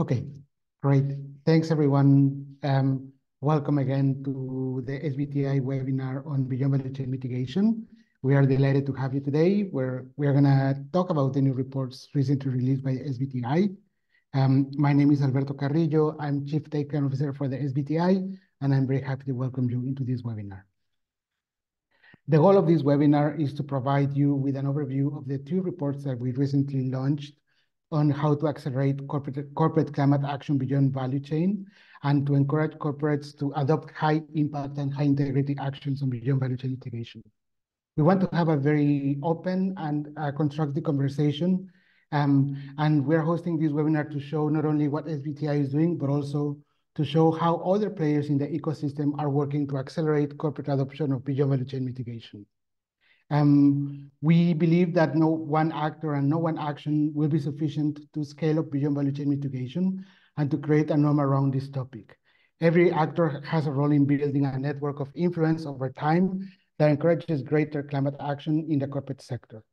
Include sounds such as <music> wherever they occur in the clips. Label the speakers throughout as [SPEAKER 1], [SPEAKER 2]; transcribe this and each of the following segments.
[SPEAKER 1] Okay, great. Thanks, everyone. Um, welcome again to the SBTi webinar on Beyond Chain Mitigation. We are delighted to have you today, where we are gonna talk about the new reports recently released by SBTi. Um, my name is Alberto Carrillo. I'm Chief Technical Officer for the SBTi, and I'm very happy to welcome you into this webinar. The goal of this webinar is to provide you with an overview of the two reports that we recently launched on how to accelerate corporate climate action beyond value chain, and to encourage corporates to adopt high impact and high integrity actions on beyond value chain mitigation. We want to have a very open and uh, constructive conversation, um, and we're hosting this webinar to show not only what SBTi is doing, but also to show how other players in the ecosystem are working to accelerate corporate adoption of beyond value chain mitigation. Um, we believe that no one actor and no one action will be sufficient to scale up beyond value chain mitigation and to create a norm around this topic. Every actor has a role in building a network of influence over time that encourages greater climate action in the corporate sector.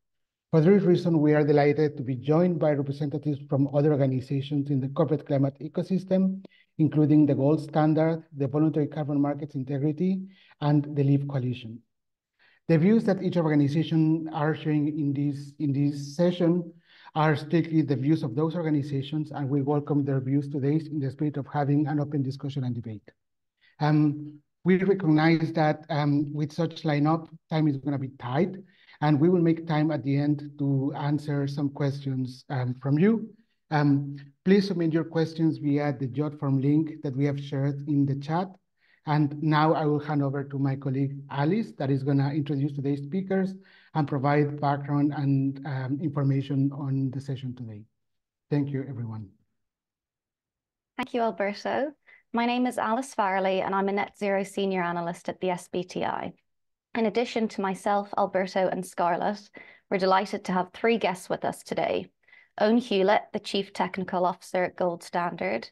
[SPEAKER 1] For this reason, we are delighted to be joined by representatives from other organizations in the corporate climate ecosystem, including the Gold Standard, the Voluntary Carbon Markets Integrity, and the LEAF Coalition. The views that each organization are sharing in this, in this session are strictly the views of those organizations, and we welcome their views today in the spirit of having an open discussion and debate. Um, we recognize that, um, with such lineup, time is gonna be tight, and we will make time at the end to answer some questions um, from you. Please submit your questions via the Jotform link that we have shared in the chat. And now I will hand over to my colleague, Alice, that is gonna introduce today's speakers and provide background and um, information on the session today. Thank you, everyone.
[SPEAKER 2] Thank you, Alberto. My name is Alice Farrelly, and I'm a Net Zero Senior Analyst at the SBTi. In addition to myself, Alberto, and Scarlett, we're delighted to have three guests with us today: Owen Hewlett, the Chief Technical Officer at Gold Standard;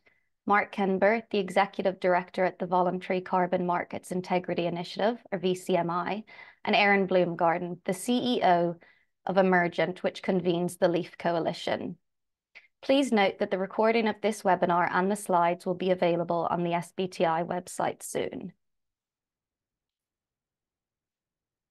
[SPEAKER 2] Mark Kenber, the Executive Director at the Voluntary Carbon Markets Integrity Initiative, or VCMI; and Eron Bloomgarden, the CEO of Emergent, which convenes the LEAF Coalition. Please note that the recording of this webinar and the slides will be available on the SBTi website soon.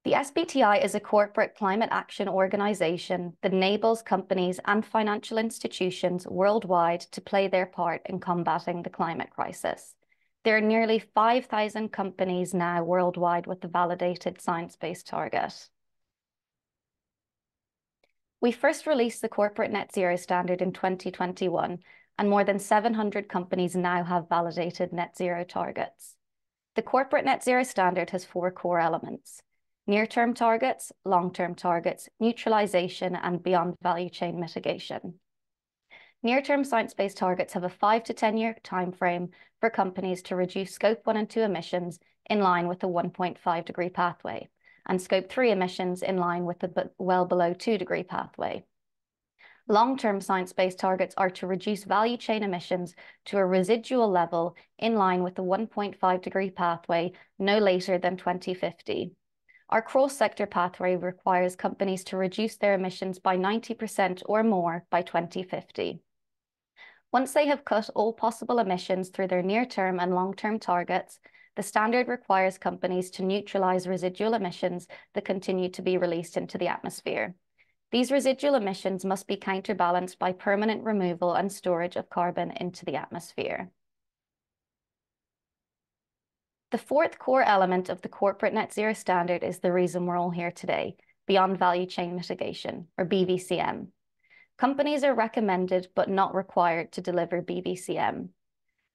[SPEAKER 2] The SBTi is a corporate climate action organization that enables companies and financial institutions worldwide to play their part in combating the climate crisis. There are nearly 5,000 companies now worldwide with a validated science-based target. We first released the Corporate Net Zero Standard in 2021, and more than 700 companies now have validated net zero targets. The Corporate Net Zero Standard has four core elements: near-term targets, long-term targets, neutralization, and beyond value chain mitigation. Near-term science-based targets have a five to 10-year timeframe for companies to reduce Scope 1 and 2 emissions in line with the 1.5-degree pathway, and Scope 3 emissions in line with the well below 2-degree pathway. Long-term science-based targets are to reduce value chain emissions to a residual level in line with the 1.5-degree pathway no later than 2050. Our cross-sector pathway requires companies to reduce their emissions by 90% or more by 2050. Once they have cut all possible emissions through their near-term and long-term targets, the standard requires companies to neutralize residual emissions that continue to be released into the atmosphere. These residual emissions must be counterbalanced by permanent removal and storage of carbon into the atmosphere. The fourth core element of the Corporate Net Zero Standard is the reason we're all here today, beyond value chain mitigation, or BVCM. Companies are recommended, but not required, to deliver BVCM.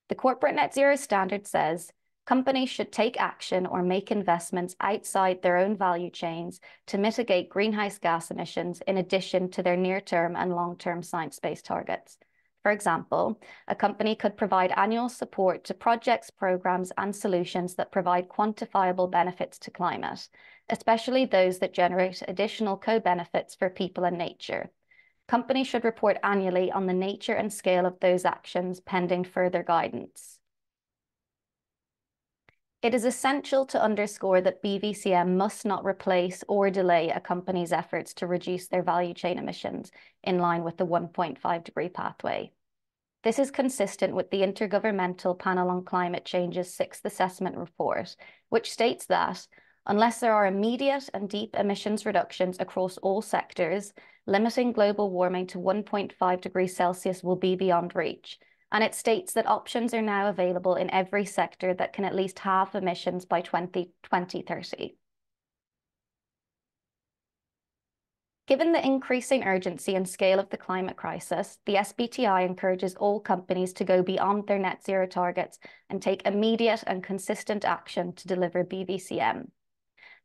[SPEAKER 2] The Corporate Net Zero Standard says companies should take action or make investments outside their own value chains to mitigate greenhouse gas emissions, in addition to their near-term and long-term science-based targets. For example, a company could provide annual support to projects, programs, and solutions that provide quantifiable benefits to climate, especially those that generate additional co-benefits for people and nature. Companies should report annually on the nature and scale of those actions, pending further guidance. It is essential to underscore that BVCM must not replace or delay a company's efforts to reduce their value chain emissions in line with the 1.5-degree pathway. This is consistent with the Intergovernmental Panel on Climate Change's sixth assessment report, which states that unless there are immediate and deep emissions reductions across all sectors, limiting global warming to 1.5 degrees Celsius will be beyond reach. And it states that options are now available in every sector that can at least halve emissions by 20, 2030. Given the increasing urgency and scale of the climate crisis, the SBTI encourages all companies to go beyond their net zero targets and take immediate and consistent action to deliver BVCM.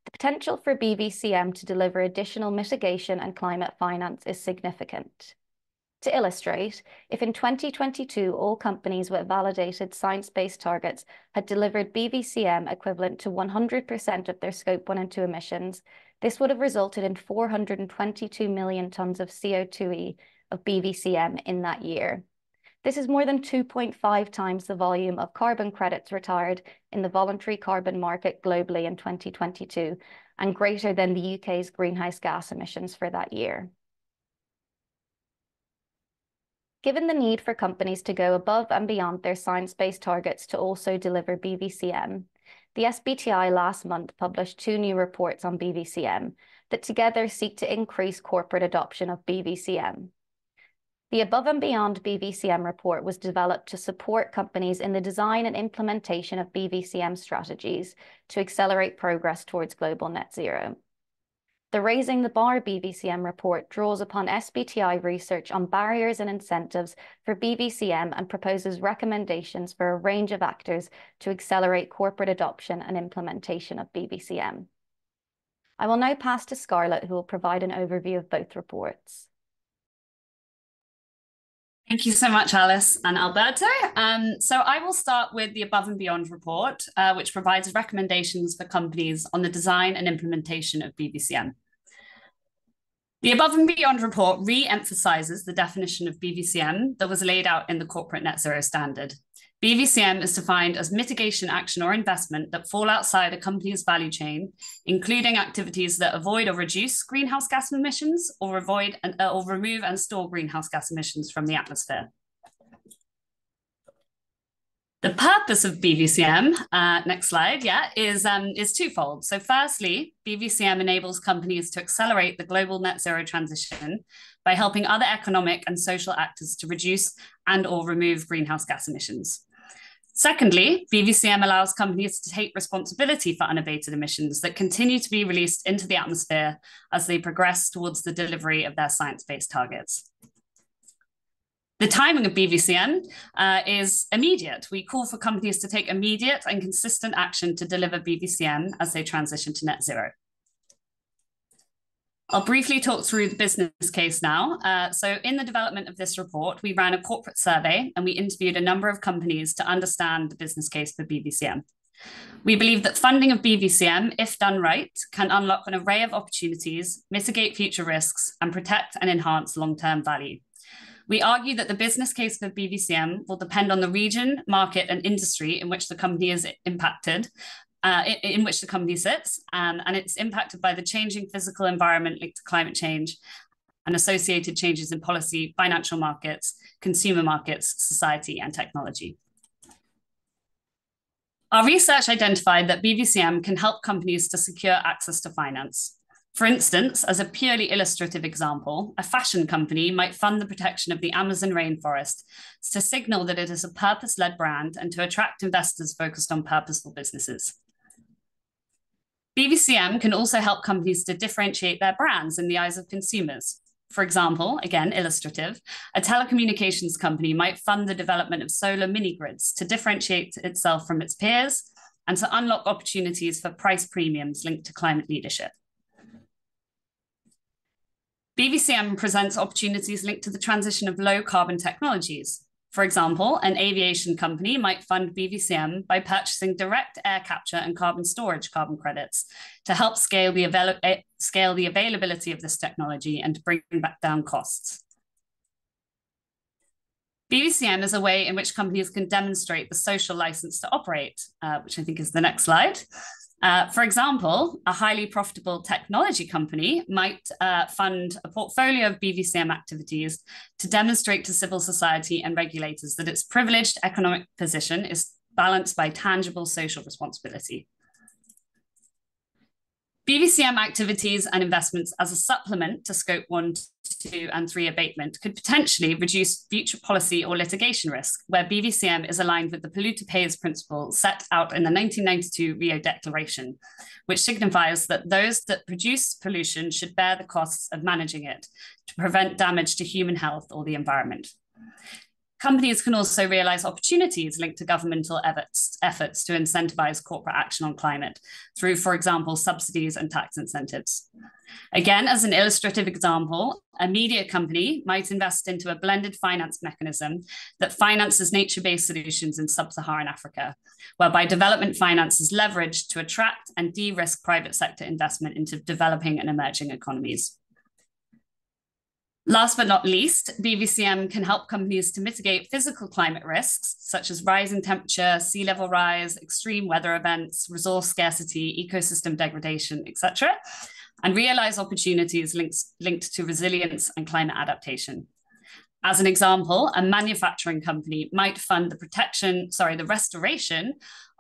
[SPEAKER 2] The potential for BVCM to deliver additional mitigation and climate finance is significant. To illustrate, if in 2022 all companies with validated science-based targets had delivered BVCM equivalent to 100% of their Scope 1 and 2 emissions, this would have resulted in 422 million tonnes of CO2e of BVCM in that year. This is more than 2.5 times the volume of carbon credits retired in the voluntary carbon market globally in 2022 and greater than the UK's greenhouse gas emissions for that year. Given the need for companies to go above and beyond their science-based targets to also deliver BVCM, the SBTI last month published two new reports on BVCM that together seek to increase corporate adoption of BVCM. The Above and Beyond BVCM report was developed to support companies in the design and implementation of BVCM strategies to accelerate progress towards global net zero. The Raising the Bar BVCM report draws upon SBTI research on barriers and incentives for BVCM and proposes recommendations for a range of actors to accelerate corporate adoption and implementation of BVCM. I will now pass to Scarlett, who will provide an overview of both reports.
[SPEAKER 3] Thank you so much, Alice and Alberto. Um, so I will start with the Above and Beyond report, uh, which provides recommendations for companies on the design and implementation of BVCM. The Above and Beyond report re-emphasizes the definition of BVCM that was laid out in the Corporate Net Zero Standard. BVCM is defined as mitigation action or investment that fall outside a company's value chain, including activities that avoid or reduce greenhouse gas emissions or avoid and, uh, or remove and store greenhouse gas emissions from the atmosphere. The purpose of BVCM, uh, next slide, yeah, is, um, is twofold. So firstly, BVCM enables companies to accelerate the global net zero transition by helping other economic and social actors to reduce and or remove greenhouse gas emissions. Secondly, BVCM allows companies to take responsibility for unabated emissions that continue to be released into the atmosphere as they progress towards the delivery of their science-based targets. The timing of BVCM uh, is immediate. We call for companies to take immediate and consistent action to deliver BVCM as they transition to net zero. I'll briefly talk through the business case now. Uh, so in the development of this report, we ran a corporate survey and we interviewed a number of companies to understand the business case for BVCM. We believe that funding of BVCM, if done right, can unlock an array of opportunities, mitigate future risks, and protect and enhance long-term value. We argue that the business case for BVCM will depend on the region, market, and industry in which the company is impacted, uh, in, in, which the company sits, um, and it's impacted by the changing physical environment linked to climate change and associated changes in policy, financial markets, consumer markets, society, and technology. Our research identified that BVCM can help companies to secure access to finance. For instance, as a purely illustrative example, a fashion company might fund the protection of the Amazon rainforest to signal that it is a purpose led brand and to attract investors focused on purposeful businesses. BVCM can also help companies to differentiate their brands in the eyes of consumers. For example, again, illustrative, a telecommunications company might fund the development of solar mini grids to differentiate itself from its peers and to unlock opportunities for price premiums linked to climate leadership. BVCM presents opportunities linked to the transition of low carbon technologies, for example, an aviation company might fund BVCM by purchasing direct air capture and carbon storage carbon credits to help scale the, avail eh, scale the availability of this technology and bring back down costs. BVCM is a way in which companies can demonstrate the social license to operate, uh, which I think is the next slide. Uh, for example, a highly profitable technology company might uh, fund a portfolio of BVCM activities to demonstrate to civil society and regulators that its privileged economic position is balanced by tangible social responsibility. BVCM activities and investments as a supplement to Scope 1, 2, and 3 abatement could potentially reduce future policy or litigation risk, where BVCM is aligned with the polluter pays principle set out in the 1992 Rio Declaration, which signifies that those that produce pollution should bear the costs of managing it to prevent damage to human health or the environment. Companies can also realize opportunities linked to governmental efforts, efforts to incentivize corporate action on climate through, for example, subsidies and tax incentives. Again, as an illustrative example, a media company might invest into a blended finance mechanism that finances nature based solutions in sub Saharan Africa, whereby development finance is leveraged to attract and de risk private sector investment into developing and emerging economies. Last but not least, BVCM can help companies to mitigate physical climate risks, such as rising temperature, sea level rise, extreme weather events, resource scarcity, ecosystem degradation, etc., and realize opportunities linked, linked to resilience and climate adaptation. As an example, a manufacturing company might fund the protection, sorry, the restoration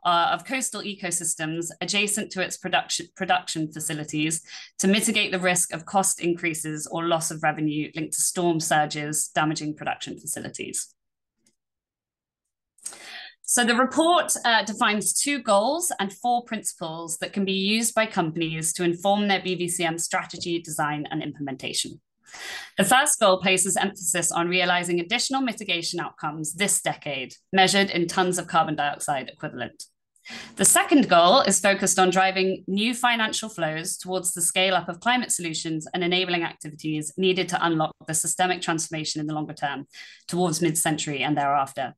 [SPEAKER 3] uh, of coastal ecosystems adjacent to its production, production facilities to mitigate the risk of cost increases or loss of revenue linked to storm surges damaging production facilities. So the report uh, defines two goals and four principles that can be used by companies to inform their BVCM strategy, design, and implementation. The first goal places emphasis on realizing additional mitigation outcomes this decade, measured in tons of carbon dioxide equivalent. The second goal is focused on driving new financial flows towards the scale up of climate solutions and enabling activities needed to unlock the systemic transformation in the longer term towards mid century and thereafter.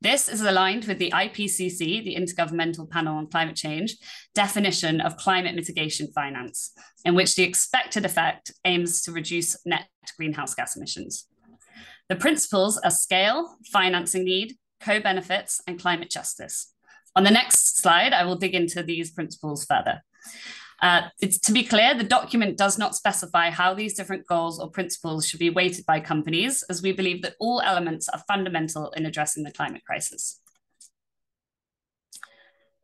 [SPEAKER 3] This is aligned with the IPCC, the Intergovernmental Panel on Climate Change, definition of climate mitigation finance, in which the expected effect aims to reduce net greenhouse gas emissions. The principles are scale, financing need, co benefits, and climate justice. On the next slide, I will dig into these principles further. Uh, it's to be clear, the document does not specify how these different goals or principles should be weighted by companies, as we believe that all elements are fundamental in addressing the climate crisis.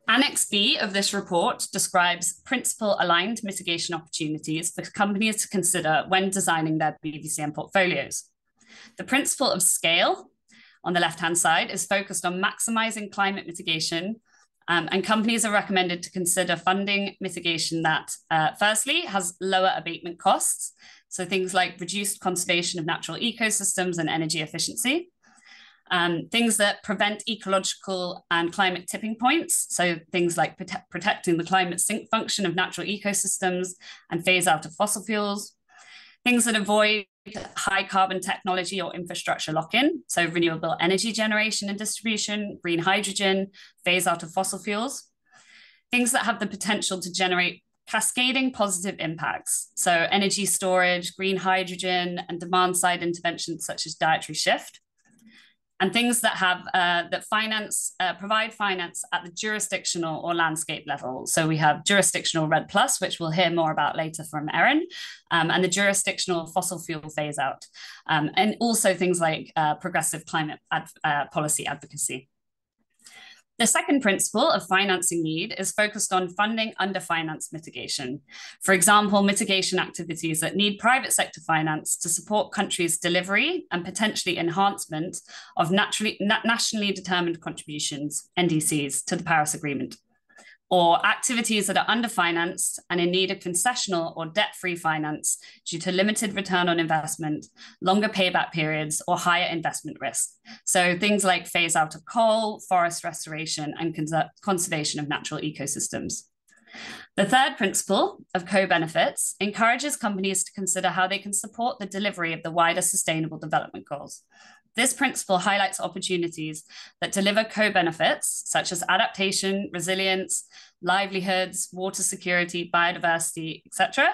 [SPEAKER 3] Annex B of this report describes principle aligned mitigation opportunities for companies to consider when designing their BVCM portfolios. The principle of scale on the left-hand side is focused on maximizing climate mitigation um, and companies are recommended to consider funding mitigation that, uh, firstly, has lower abatement costs. So things like reduced conservation of natural ecosystems and energy efficiency. Um, things that prevent ecological and climate tipping points. So things like prote protecting the climate sink function of natural ecosystems and phase out of fossil fuels. Things that avoid high carbon technology or infrastructure lock-in, so renewable energy generation and distribution, green hydrogen, phase out of fossil fuels, things that have the potential to generate cascading positive impacts, so energy storage, green hydrogen, and demand side interventions such as dietary shift, and things that have uh, that finance uh, provide finance at the jurisdictional or landscape level. So we have jurisdictional REDD+, which we'll hear more about later from Eron, um, and the jurisdictional fossil fuel phase out, um, and also things like uh, progressive climate ad uh, policy advocacy. The second principle of financing need is focused on funding underfinanced mitigation. For example, mitigation activities that need private sector finance to support countries' delivery and potentially enhancement of naturally, na nationally determined contributions, NDCs, to the Paris Agreement or activities that are underfinanced and in need of concessional or debt-free finance due to limited return on investment, longer payback periods, or higher investment risk. So things like phase out of coal, forest restoration, and conservation of natural ecosystems. The third principle of co-benefits encourages companies to consider how they can support the delivery of the wider sustainable development goals. This principle highlights opportunities that deliver co-benefits such as adaptation, resilience, livelihoods, water security, biodiversity, etc.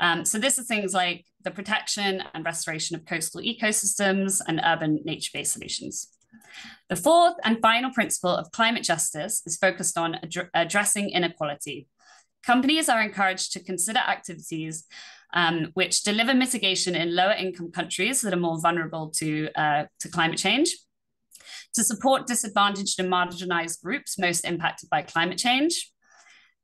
[SPEAKER 3] Um, so this is things like the protection and restoration of coastal ecosystems and urban nature-based solutions. The fourth and final principle of climate justice is focused on ad addressing inequality, companies are encouraged to consider activities um, which deliver mitigation in lower income countries that are more vulnerable to, uh, to climate change, to support disadvantaged and marginalized groups most impacted by climate change,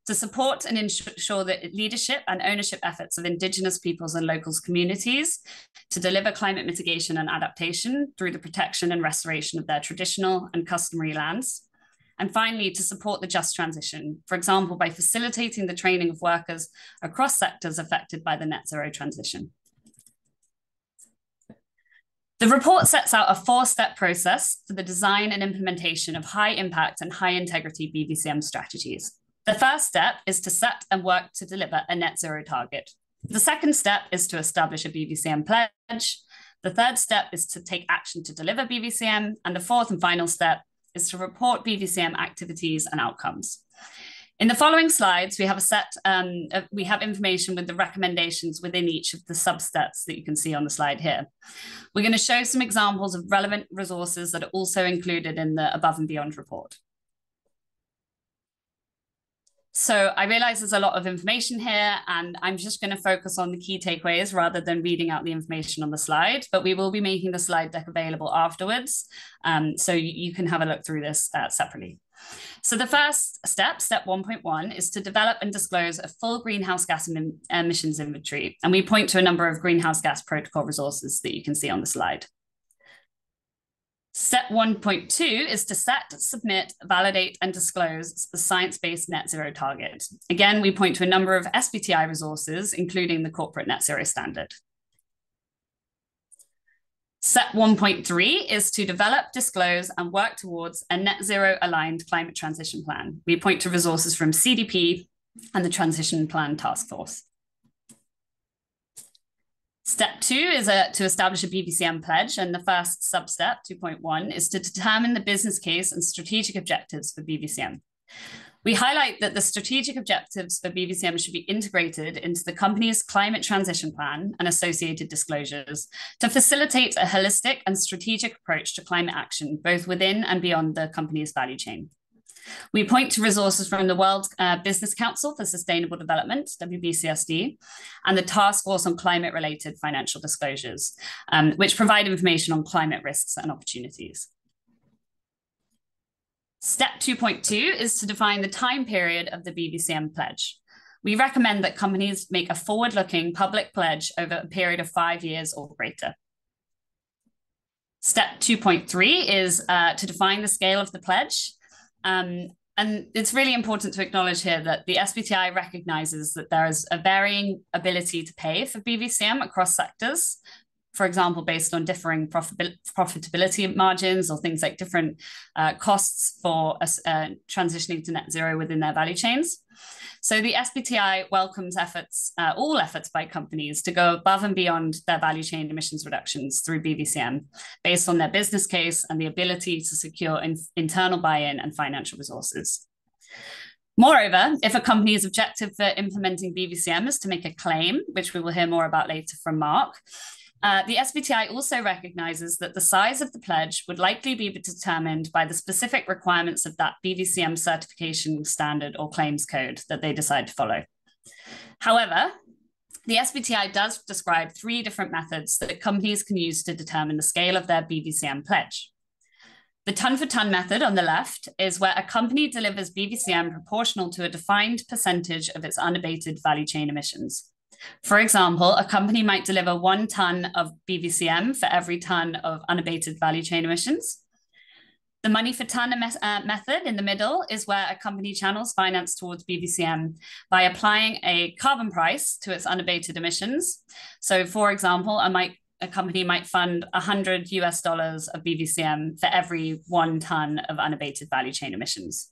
[SPEAKER 3] to support and ensure that leadership and ownership efforts of Indigenous peoples and locals communities to deliver climate mitigation and adaptation through the protection and restoration of their traditional and customary lands. And finally, to support the just transition, for example, by facilitating the training of workers across sectors affected by the net zero transition. The report sets out a four-step process for the design and implementation of high impact and high integrity BVCM strategies. The first step is to set and work to deliver a net zero target. The second step is to establish a BVCM pledge. The third step is to take action to deliver BVCM. And the fourth and final step is to report BVCM activities and outcomes. In the following slides, we have a set, um, of, we have information with the recommendations within each of the substeps that you can see on the slide here. We're going to show some examples of relevant resources that are also included in the above and beyond report. So I realize there's a lot of information here and I'm just going to focus on the key takeaways rather than reading out the information on the slide, but we will be making the slide deck available afterwards. Um, so you, can have a look through this uh, separately. So the first step, step 1.1, is to develop and disclose a full greenhouse gas emissions inventory. And we point to a number of greenhouse gas protocol resources that you can see on the slide. Step 1.2 is to set, submit, validate, and disclose the science-based net zero target. Again, we point to a number of SBTI resources, including the corporate net zero standard. Step 1.3 is to develop, disclose, and work towards a net zero aligned climate transition plan. We point to resources from CDP and the Transition Plan Task Force. Step two is a, to establish a BVCM pledge. And the first sub-step, 2.1, is to determine the business case and strategic objectives for BVCM. We highlight that the strategic objectives for BVCM should be integrated into the company's climate transition plan and associated disclosures to facilitate a holistic and strategic approach to climate action, both within and beyond the company's value chain. We point to resources from the World uh, Business Council for Sustainable Development, WBCSD, and the Task Force on Climate Related Financial Disclosures, um, which provide information on climate risks and opportunities. Step 2.2 is to define the time period of the BVCM pledge. We recommend that companies make a forward-looking public pledge over a period of five years or greater. Step 2.3 is uh, to define the scale of the pledge um, and it's really important to acknowledge here that the SBTI recognizes that there is a varying ability to pay for BVCM across sectors, for example, based on differing profitability margins or things like different uh, costs for uh, transitioning to net zero within their value chains. So the SBTI welcomes efforts, uh, all efforts by companies to go above and beyond their value chain emissions reductions through BVCM based on their business case and the ability to secure in internal buy-in and financial resources. Moreover, if a company's objective for implementing BVCM is to make a claim, which we will hear more about later from Mark, uh, the SBTI also recognizes that the size of the pledge would likely be determined by the specific requirements of that BVCM certification standard or claims code that they decide to follow. However, the SBTI does describe three different methods that companies can use to determine the scale of their BVCM pledge. The ton for ton method on the left is where a company delivers BVCM proportional to a defined percentage of its unabated value chain emissions. For example, a company might deliver one ton of BVCM for every ton of unabated value chain emissions. The money for ton uh, method in the middle is where a company channels finance towards BVCM by applying a carbon price to its unabated emissions. So, for example, a, might, a company might fund 100 US dollars of BVCM for every one ton of unabated value chain emissions.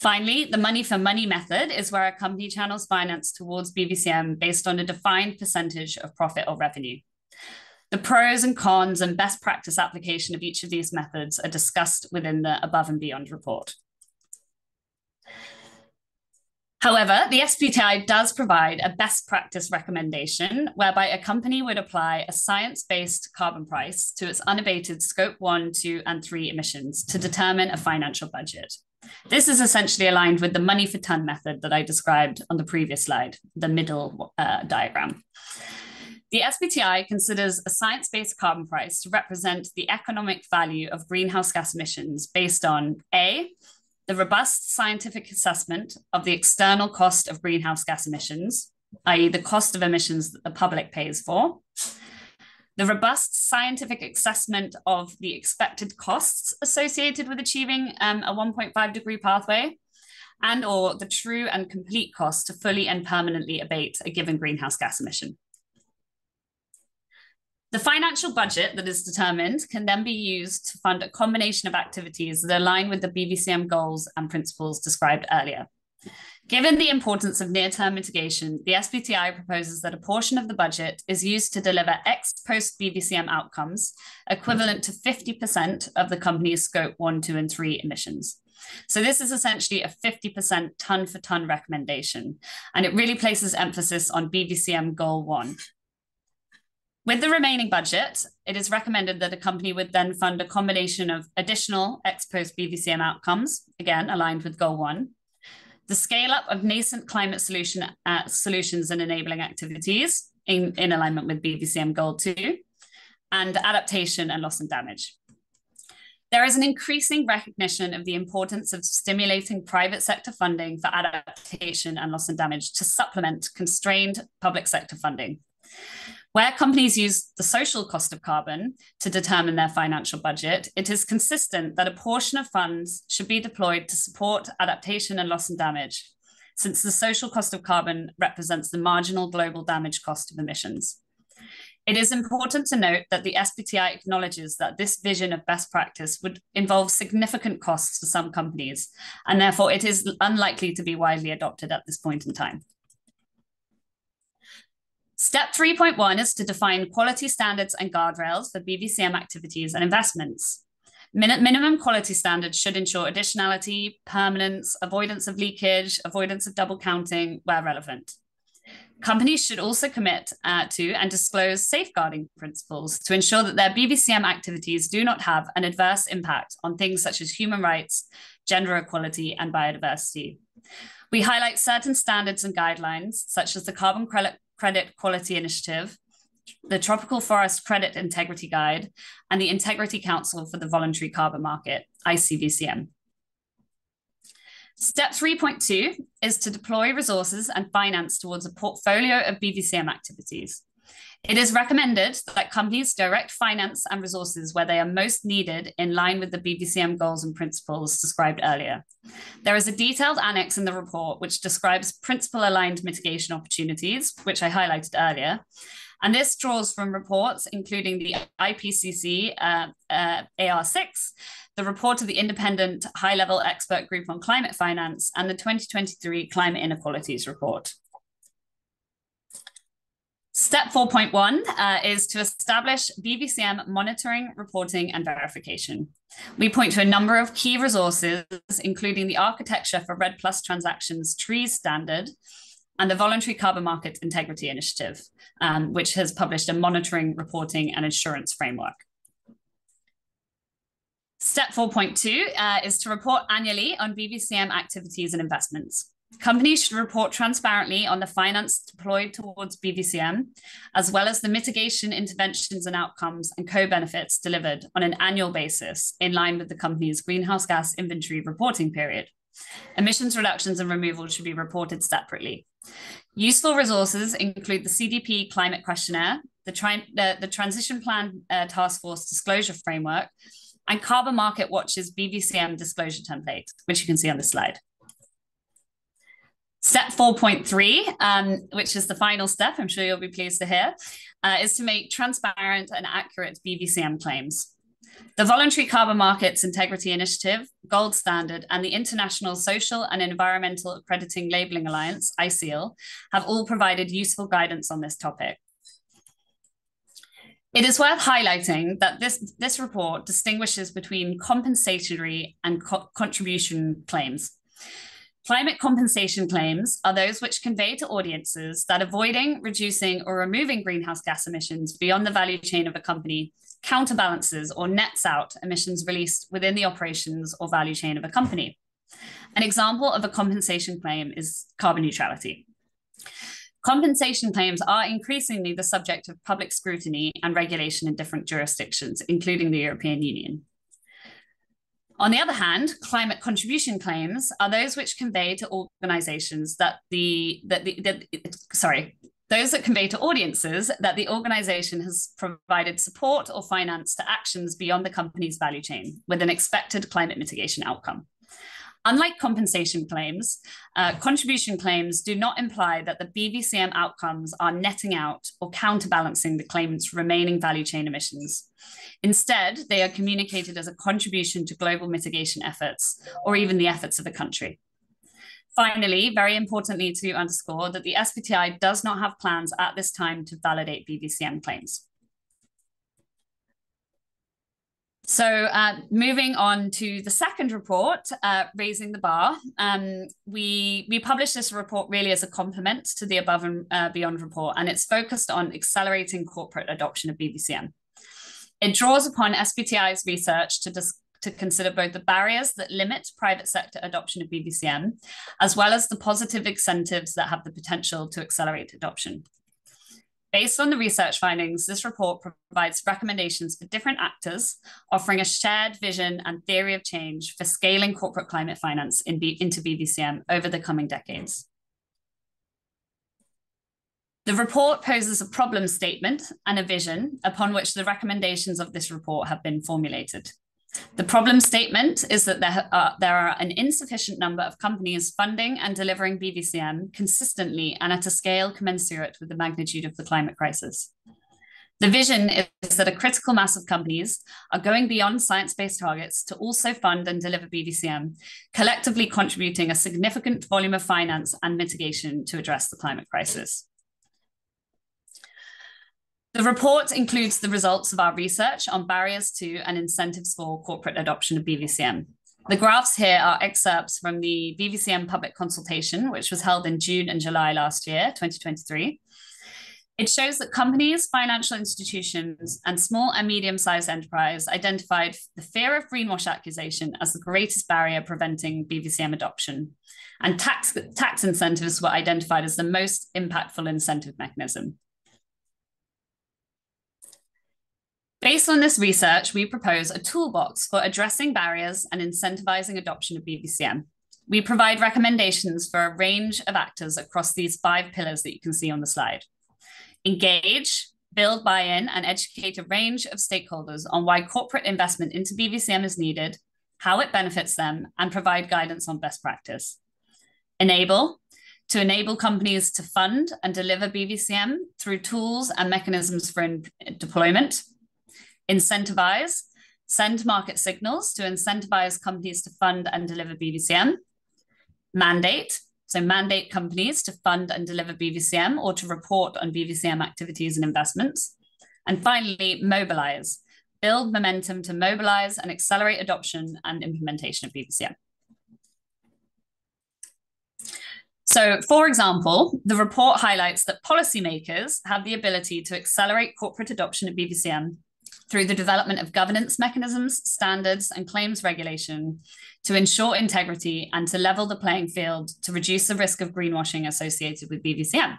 [SPEAKER 3] Finally, the money for money method is where a company channels finance towards BVCM based on a defined percentage of profit or revenue. The pros and cons and best practice application of each of these methods are discussed within the above and beyond report. However, the SBTI does provide a best practice recommendation whereby a company would apply a science-based carbon price to its unabated scope one, two, and three emissions to determine a financial budget. This is essentially aligned with the money for ton method that I described on the previous slide, the middle uh, diagram. The SBTI considers a science-based carbon price to represent the economic value of greenhouse gas emissions based on A, the robust scientific assessment of the external cost of greenhouse gas emissions, i.e. the cost of emissions that the public pays for, the robust scientific assessment of the expected costs associated with achieving um, a 1.5 degree pathway, and or the true and complete cost to fully and permanently abate a given greenhouse gas emission. The financial budget that is determined can then be used to fund a combination of activities that align with the BVCM goals and principles described earlier. Given the importance of near-term mitigation, the SBTI proposes that a portion of the budget is used to deliver ex post BVCM outcomes equivalent to 50% of the company's scope one, two, and three emissions. So this is essentially a 50% ton for ton recommendation, and it really places emphasis on BVCM goal one. With the remaining budget, it is recommended that a company would then fund a combination of additional ex post BVCM outcomes, again aligned with goal one, the scale up of nascent climate solution uh, solutions and enabling activities in, in alignment with BVCM Goal 2, and adaptation and loss and damage. There is an increasing recognition of the importance of stimulating private sector funding for adaptation and loss and damage to supplement constrained public sector funding. Where companies use the social cost of carbon to determine their financial budget, it is consistent that a portion of funds should be deployed to support adaptation and loss and damage, since the social cost of carbon represents the marginal global damage cost of emissions. It is important to note that the SBTI acknowledges that this vision of best practice would involve significant costs for some companies, and therefore it is unlikely to be widely adopted at this point in time. Step 3.1 is to define quality standards and guardrails for BVCM activities and investments. Min minimum quality standards should ensure additionality, permanence, avoidance of leakage, avoidance of double counting where relevant. Companies should also commit uh, to and disclose safeguarding principles to ensure that their BVCM activities do not have an adverse impact on things such as human rights, gender equality, and biodiversity. We highlight certain standards and guidelines, such as the Carbon Credit Credit Quality Initiative, the Tropical Forest Credit Integrity Guide, and the Integrity Council for the Voluntary Carbon Market, ICVCM. Step 3.2 is to deploy resources and finance towards a portfolio of BVCM activities. It is recommended that companies direct finance and resources where they are most needed in line with the BVCM goals and principles described earlier. There is a detailed annex in the report which describes principle aligned mitigation opportunities, which I highlighted earlier. And this draws from reports including the IPCC uh, uh, AR6, the report of the Independent High Level Expert Group on Climate Finance, and the 2023 Climate Inequalities Report. Step 4.1 uh, is to establish BVCM monitoring, reporting, and verification. We point to a number of key resources, including the Architecture for REDD+ Transactions TREES standard and the Voluntary Carbon Market Integrity Initiative, um, which has published a monitoring, reporting, and assurance framework. Step 4.2 uh, is to report annually on BVCM activities and investments. Companies should report transparently on the finance deployed towards BVCM, as well as the mitigation interventions and outcomes and co-benefits delivered on an annual basis in line with the company's greenhouse gas inventory reporting period. Emissions reductions and removals should be reported separately. Useful resources include the CDP climate questionnaire, the, the, the Transition Plan uh, Task Force disclosure framework, and Carbon Market Watch's BVCM disclosure template, which you can see on the slide. Step 4.3, um, which is the final step, I'm sure you'll be pleased to hear, uh, is to make transparent and accurate BVCM claims. The Voluntary Carbon Markets Integrity Initiative, Gold Standard, and the International Social and Environmental Accrediting Labeling Alliance, ISEAL, have all provided useful guidance on this topic. It is worth highlighting that this, this report distinguishes between compensatory and co contribution claims. Climate compensation claims are those which convey to audiences that avoiding, reducing, or removing greenhouse gas emissions beyond the value chain of a company counterbalances or nets out emissions released within the operations or value chain of a company. An example of a compensation claim is carbon neutrality. Compensation claims are increasingly the subject of public scrutiny and regulation in different jurisdictions, including the European Union. On the other hand, climate contribution claims are those which convey to organizations that the that the that, sorry those that convey to audiences that the organization has provided support or finance to actions beyond the company's value chain with an expected climate mitigation outcome. Unlike compensation claims, uh, contribution claims do not imply that the BVCM outcomes are netting out or counterbalancing the claimant's remaining value chain emissions. Instead, they are communicated as a contribution to global mitigation efforts or even the efforts of a country. Finally, very importantly to underscore that the SBTI does not have plans at this time to validate BVCM claims. So uh, moving on to the second report, uh, Raising the Bar, um, we, we published this report really as a complement to the Above and uh, Beyond report, and it's focused on accelerating corporate adoption of BVCM. It draws upon SBTI's research to, dis to consider both the barriers that limit private sector adoption of BVCM, as well as the positive incentives that have the potential to accelerate adoption. Based on the research findings, this report provides recommendations for different actors, offering a shared vision and theory of change for scaling corporate climate finance in B into BVCM over the coming decades. The report poses a problem statement and a vision upon which the recommendations of this report have been formulated. The problem statement is that there are, there are an insufficient number of companies funding and delivering BVCM consistently and at a scale commensurate with the magnitude of the climate crisis. The vision is that a critical mass of companies are going beyond science based targets to also fund and deliver BVCM, collectively contributing a significant volume of finance and mitigation to address the climate crisis. The report includes the results of our research on barriers to and incentives for corporate adoption of BVCM. The graphs here are excerpts from the BVCM public consultation, which was held in June and July last year, 2023. It shows that companies, financial institutions, and small and medium sized enterprise identified the fear of greenwash accusation as the greatest barrier preventing BVCM adoption. And tax, tax incentives were identified as the most impactful incentive mechanism. Based on this research, we propose a toolbox for addressing barriers and incentivizing adoption of BVCM. We provide recommendations for a range of actors across these five pillars that you can see on the slide. Engage, build buy-in and educate a range of stakeholders on why corporate investment into BVCM is needed, how it benefits them, and provide guidance on best practice. Enable, to enable companies to fund and deliver BVCM through tools and mechanisms for deployment, incentivize, send market signals to incentivize companies to fund and deliver BVCM, mandate, so mandate companies to fund and deliver BVCM or to report on BVCM activities and investments. And finally, mobilize, build momentum to mobilize and accelerate adoption and implementation of BVCM. So, for example, the report highlights that policymakers have the ability to accelerate corporate adoption of BVCM through the development of governance mechanisms, standards, and claims regulation to ensure integrity and to level the playing field to reduce the risk of greenwashing associated with BVCM.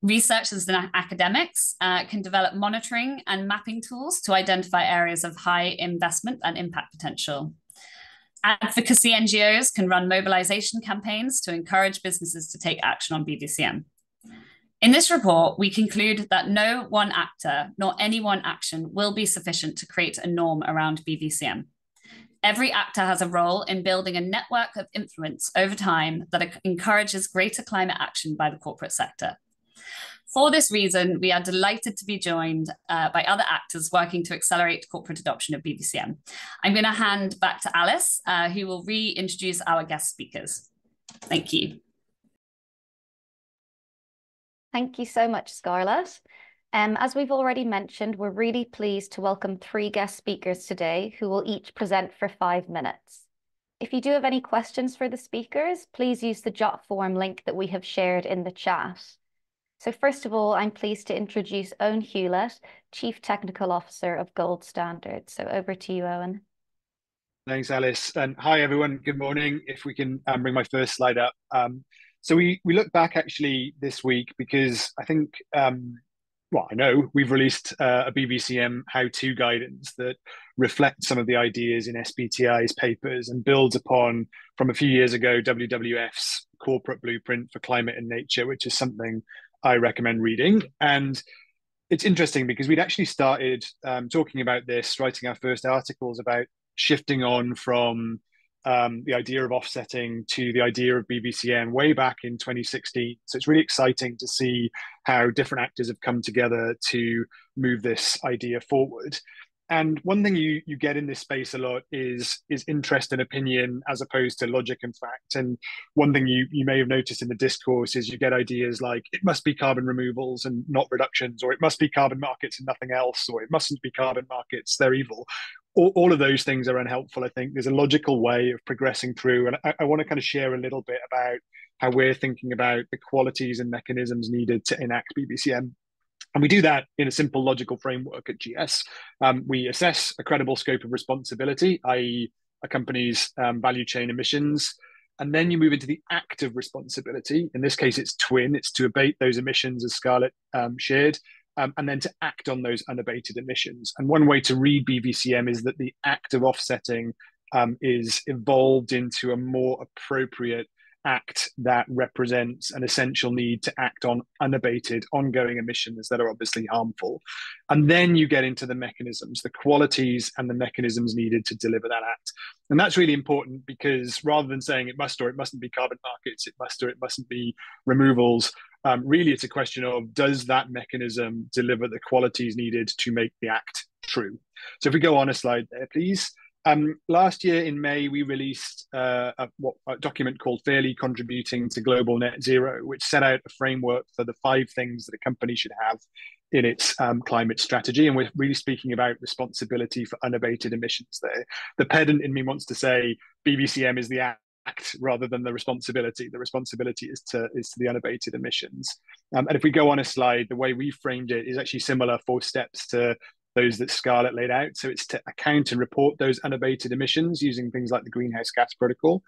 [SPEAKER 3] Researchers and academics uh, can develop monitoring and mapping tools to identify areas of high investment and impact potential. Advocacy NGOs can run mobilization campaigns to encourage businesses to take action on BVCM. In this report, we conclude that no one actor nor any one action will be sufficient to create a norm around BVCM. Every actor has a role in building a network of influence over time that encourages greater climate action by the corporate sector. For this reason, we are delighted to be joined uh, by other actors working to accelerate corporate adoption of BVCM. I'm going to hand back to Alice, uh, who will reintroduce our guest speakers. Thank you.
[SPEAKER 2] Thank you so much, Scarlett. Um, as we've already mentioned, we're really pleased to welcome three guest speakers today who will each present for five minutes. If you do have any questions for the speakers, please use the Jot form link that we have shared in the chat. So first of all, I'm pleased to introduce Owen Hewlett, Chief Technical Officer of Gold Standard. So over to you, Owen.
[SPEAKER 4] Thanks, Alice. And hi, everyone. Good morning. If we can um, bring my first slide up. Um, so we, we look back actually this week because I think, um, well, I know we've released uh, a BVCM how-to guidance that reflects some of the ideas in SBTI's papers and builds upon, from a few years ago, WWF's corporate blueprint for climate and nature, which is something I recommend reading. And it's interesting because we'd actually started um, talking about this, writing our first articles about shifting on from um, the idea of offsetting to the idea of BVCM way back in 2016. So it's really exciting to see how different actors have come together to move this idea forward. And one thing you you get in this space a lot is is interest and opinion as opposed to logic and fact. And one thing you you may have noticed in the discourse is you get ideas like it must be carbon removals and not reductions, or it must be carbon markets and nothing else, or it mustn't be carbon markets, they're evil all, all, of those things are unhelpful. I think there's a logical way of progressing through, and I, I want to kind of share a little bit about how we're thinking about the qualities and mechanisms needed to enact BVCM. And we do that in a simple logical framework at GS. Um, we assess a credible scope of responsibility, i.e., a company's um, value chain emissions. And then you move into the active responsibility. In this case, it's twin, it's to abate those emissions, as Scarlett um, shared, um, and then to act on those unabated emissions. And one way to read BVCM is that the act of offsetting um, is evolved into a more appropriate act that represents an essential need to act on unabated ongoing emissions that are obviously harmful. And then you get into the mechanisms, the qualities and the mechanisms needed to deliver that act. And that's really important because rather than saying it must or it mustn't be carbon markets, it must or it mustn't be removals, um, really it's a question of does that mechanism deliver the qualities needed to make the act true? So if we go on a slide there, please. Um, last year in May, we released uh, a, a, document called Fairly Contributing to Global Net Zero, which set out a framework for the five things that a company should have in its um, climate strategy. And we're really speaking about responsibility for unabated emissions there. The pedant in me wants to say BVCM is the act rather than the responsibility. The responsibility is to is to the unabated emissions. Um, and if we go on a slide, the way we framed it is actually similar four steps to those that Scarlett laid out. So it's to account and report those unabated emissions using things like the greenhouse gas protocol.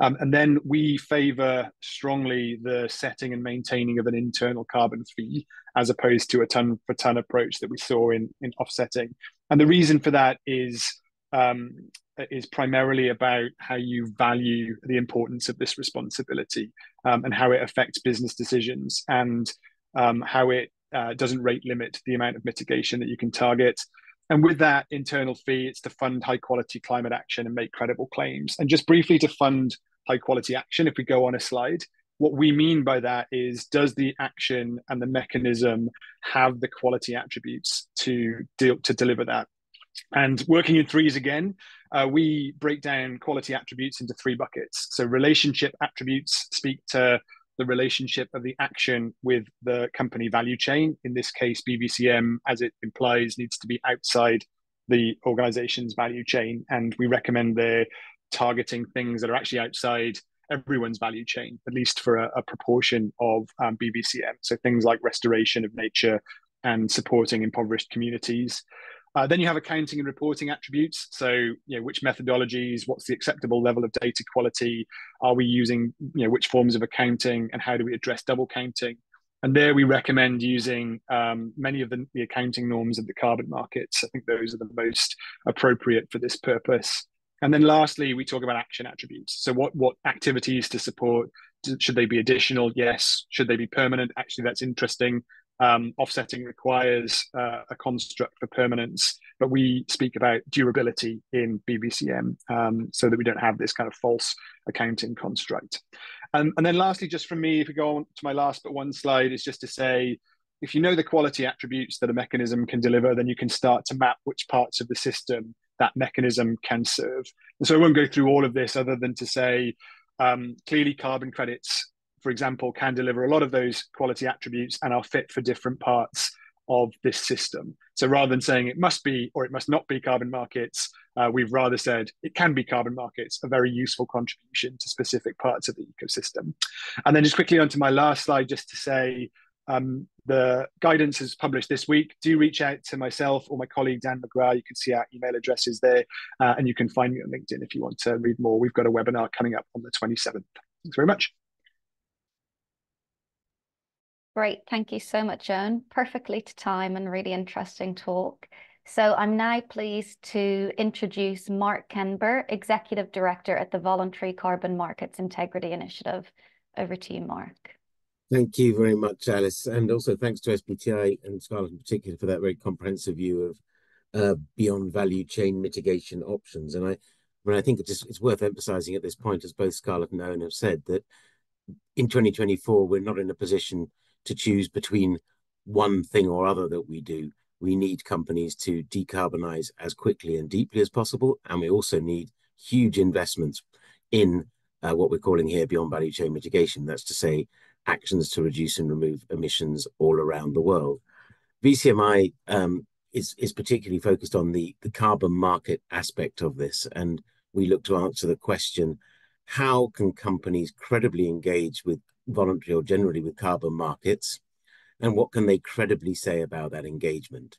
[SPEAKER 4] Um, and then we favor strongly the setting and maintaining of an internal carbon fee as opposed to a ton for ton approach that we saw in, in offsetting. And the reason for that is um, is primarily about how you value the importance of this responsibility um, and how it affects business decisions and um, how it uh, doesn't rate limit the amount of mitigation that you can target. And with that internal fee, it's to fund high quality climate action and make credible claims. And just briefly to fund high quality action, if we go on a slide, what we mean by that is does the action and the mechanism have the quality attributes to deal to deliver that? And working in threes again, uh, we break down quality attributes into three buckets. So relationship attributes speak to the relationship of the action with the company value chain. In this case, BVCM, as it implies, needs to be outside the organization's value chain. And we recommend they're targeting things that are actually outside everyone's value chain, at least for a, a proportion of um, BVCM. So things like restoration of nature and supporting impoverished communities. Uh, then you have accounting and reporting attributes. So, you know, which methodologies, what's the acceptable level of data quality? Are we using, you know, which forms of accounting and how do we address double counting? And there we recommend using um, many of the, the, accounting norms of the carbon markets. I think those are the most appropriate for this purpose. And then lastly, we talk about action attributes. So what, what activities to support? Should they be additional? Yes. Should they be permanent? Actually, that's interesting. Um, offsetting requires uh, a construct for permanence, but we speak about durability in BVCM um, so that we don't have this kind of false accounting construct. Um, and then lastly, just from me, if we go on to my last but one slide, is just to say, if you know the quality attributes that a mechanism can deliver, then you can start to map which parts of the system that mechanism can serve. And so I won't go through all of this other than to say, um, clearly carbon credits for example, can deliver a lot of those quality attributes and are fit for different parts of this system. So rather than saying it must be or it must not be carbon markets, uh, we've rather said it can be carbon markets, a very useful contribution to specific parts of the ecosystem. And then just quickly onto my last slide, just to say, Um, the guidance is published this week. Do reach out to myself or my colleague Dan McGrath. You can see our email addresses there, uh, and you can find me on LinkedIn if you want to read more. We've got a webinar coming up on the 27th. Thanks very much.
[SPEAKER 2] Great. Thank you so much, Owen. Perfectly to time and really interesting talk. So I'm now pleased to introduce Mark Kenber, Executive Director at the Voluntary Carbon Markets Integrity Initiative. Over to you, Mark.
[SPEAKER 5] Thank you very much, Alice. And also thanks to SBTI and Scarlett in particular for that very comprehensive view of uh, beyond value chain mitigation options. And I, I, I think it's, it's worth emphasizing at this point, as both Scarlett and Owen have said, that in 2024, we're not in a position to choose between one thing or other that we do. We need companies to decarbonize as quickly and deeply as possible. And we also need huge investments in uh, what we're calling here beyond value chain mitigation. That's to say, actions to reduce and remove emissions all around the world. VCMI um, is, is particularly focused on the, the carbon market aspect of this. And we look to answer the question how can companies credibly engage with voluntary or generally with carbon markets? And what can they credibly say about that engagement?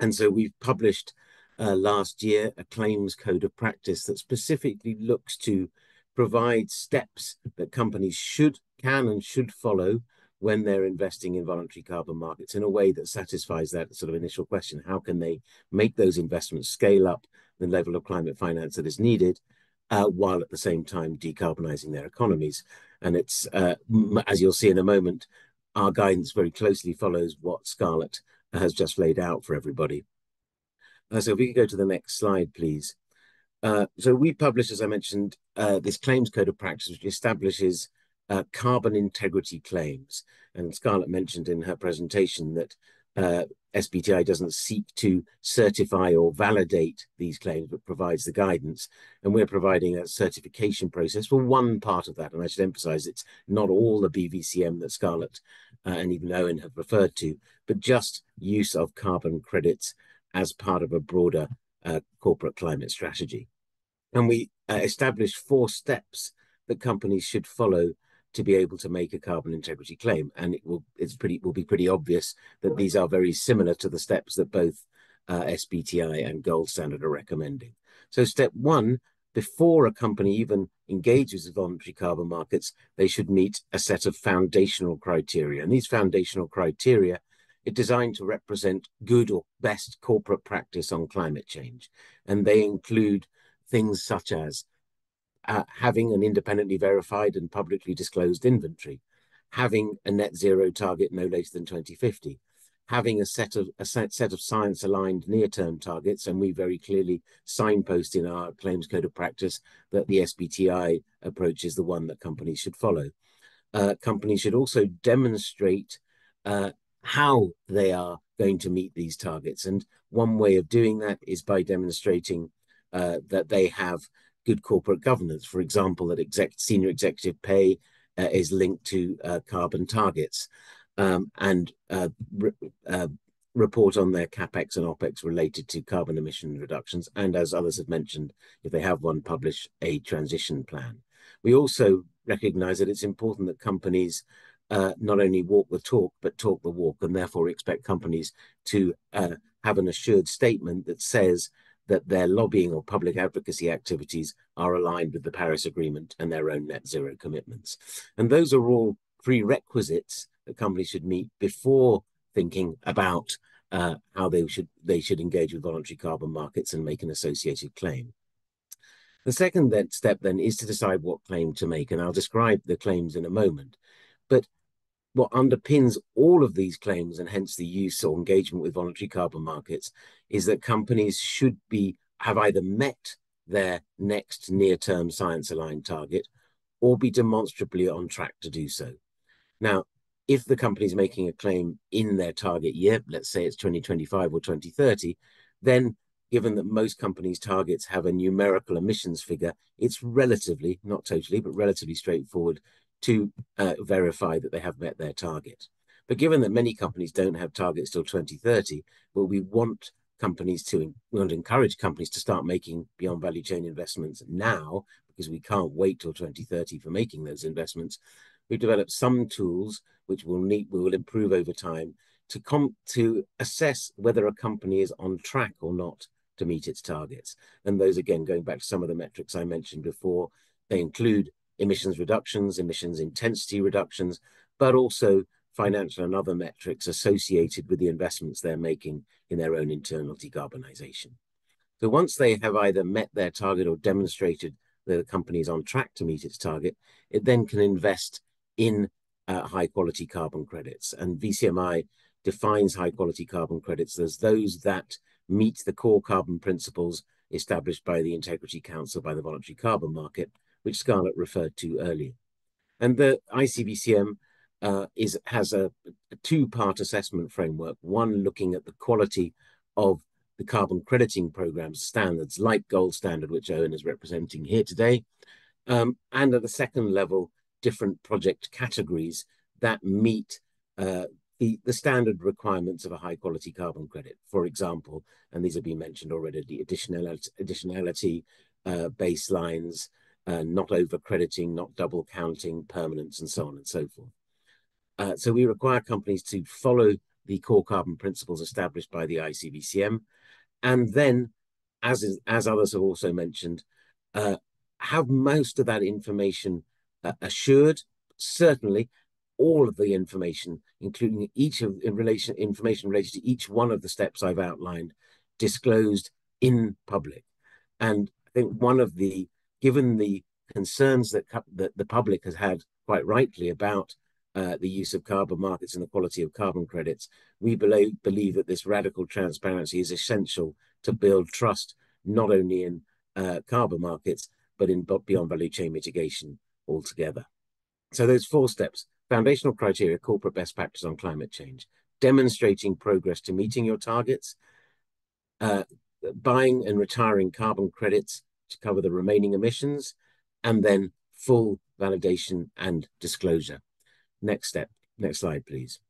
[SPEAKER 5] And so we've published uh, last year a claims code of practice that specifically looks to provide steps that companies should, can, and should follow when they're investing in voluntary carbon markets in a way that satisfies that sort of initial question. How can they make those investments scale up the level of climate finance that is needed uh, while at the same time decarbonizing their economies? And it's, uh, as you'll see in a moment, our guidance very closely follows what Scarlett has just laid out for everybody. Uh, so if we could go to the next slide, please. Uh, so we published, as I mentioned, uh, this claims code of practice, which establishes uh, carbon integrity claims. And Scarlett mentioned in her presentation that uh, SBTI doesn't seek to certify or validate these claims, but provides the guidance. And we're providing a certification process for one part of that. And I should emphasize it's not all the BVCM that Scarlett uh, and even Owen have referred to, but just use of carbon credits as part of a broader uh, corporate climate strategy. And we uh, established four steps that companies should follow to be able to make a carbon integrity claim. And it will it's pretty will be pretty obvious that these are very similar to the steps that both uh, SBTI and Gold Standard are recommending. So step one, before a company even engages with voluntary carbon markets, they should meet a set of foundational criteria. And these foundational criteria are designed to represent good or best corporate practice on climate change. And they include things such as having an independently verified and publicly disclosed inventory, having a net zero target no later than 2050, having a set of a set, set of science aligned near term targets, and we very clearly signpost in our claims code of practice that the SBTI approach is the one that companies should follow. Uh, companies should also demonstrate uh, how they are going to meet these targets, and one way of doing that is by demonstrating uh, that they have good corporate governance. For example, that exec senior executive pay uh, is linked to uh, carbon targets um, and uh, re uh, report on their capex and opex related to carbon emission reductions. And as others have mentioned, if they have one, publish a transition plan. We also recognize that it's important that companies uh, not only walk the talk, but talk the walk, and therefore expect companies to uh, have an assured statement that says that their lobbying or public advocacy activities are aligned with the Paris Agreement and their own net zero commitments. And those are all prerequisites that companies should meet before thinking about uh, how they should they should engage with voluntary carbon markets and make an associated claim. The second then, step then is to decide what claim to make, and I'll describe the claims in a moment. But what underpins all of these claims and hence the use or engagement with voluntary carbon markets is that companies should be have either met their next near-term science aligned target or be demonstrably on track to do so. Now, if the company is making a claim in their target year, let's say it's 2025 or 2030, then given that most companies' targets have a numerical emissions figure, it's relatively, not totally, but relatively straightforward to uh, verify that they have met their target. But given that many companies don't have targets till 2030, well, we want companies to we want to encourage companies to start making beyond value chain investments now because we can't wait till 2030 for making those investments. we've developed some tools which will need we will improve over time to come to assess whether a company is on track or not to meet its targets. And those again, going back to some of the metrics I mentioned before, they include emissions reductions, emissions intensity reductions, but also financial and other metrics associated with the investments they're making in their own internal decarbonization. So once they have either met their target or demonstrated that the company is on track to meet its target, it then can invest in uh, high quality carbon credits. And VCMI defines high quality carbon credits as those that meet the core carbon principles established by the Integrity Council by the Voluntary Carbon Market, which Scarlett referred to earlier. And the ICVCM uh, is has a, a two-part assessment framework, one looking at the quality of the carbon crediting program standards like gold standard, which Owen is representing here today, um, and at the second level, different project categories that meet uh, the, the standard requirements of a high quality carbon credit. For example, and these have been mentioned already, the additionality, additionality uh, baselines, uh, not over crediting, not double counting, permanence, and so on and so forth. Uh, so we require companies to follow the core carbon principles established by the ICVCM, and then, as is, as others have also mentioned, uh, have most of that information uh, assured. Certainly, all of the information, including each of in relation information related to each one of the steps I've outlined, disclosed in public. And I think one of the, given the concerns that, that the public has had quite rightly about uh, the use of carbon markets and the quality of carbon credits, we believe, believe that this radical transparency is essential to build trust not only in uh, carbon markets, but in beyond value chain mitigation altogether. So those four steps, foundational criteria, corporate best practice on climate change, demonstrating progress to meeting your targets, uh, buying and retiring carbon credits to cover the remaining emissions, and then full validation and disclosure. Next step, next slide, please.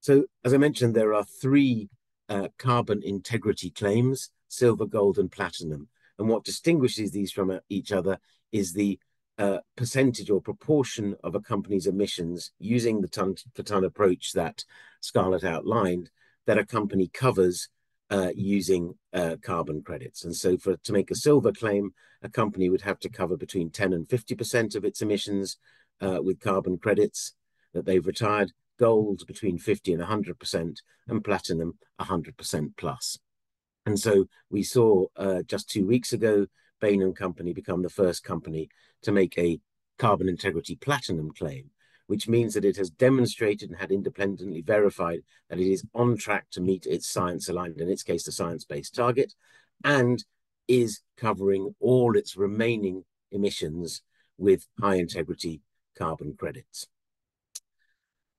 [SPEAKER 5] So as I mentioned, there are three uh, carbon integrity claims, silver, gold, and platinum. And what distinguishes these from uh, each other is the uh, percentage or proportion of a company's emissions using the ton per ton approach that Scarlett outlined that a company covers uh, using uh, carbon credits. And so for to make a silver claim, a company would have to cover between 10 and 50% of its emissions uh, with carbon credits that they've retired, gold between 50 and 100%, and platinum 100% plus. And so we saw uh, just two weeks ago, Bain Company become the first company to make a carbon integrity platinum claim, which means that it has demonstrated and had independently verified that it is on track to meet its science aligned, in its case, the science based target, and is covering all its remaining emissions with high integrity carbon credits.